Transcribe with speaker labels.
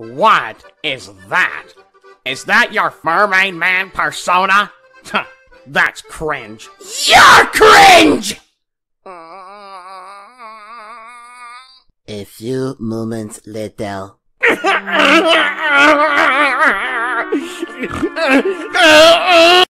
Speaker 1: What is that? Is that your mermaid man persona? That's cringe. You're cringe!
Speaker 2: A few moments later.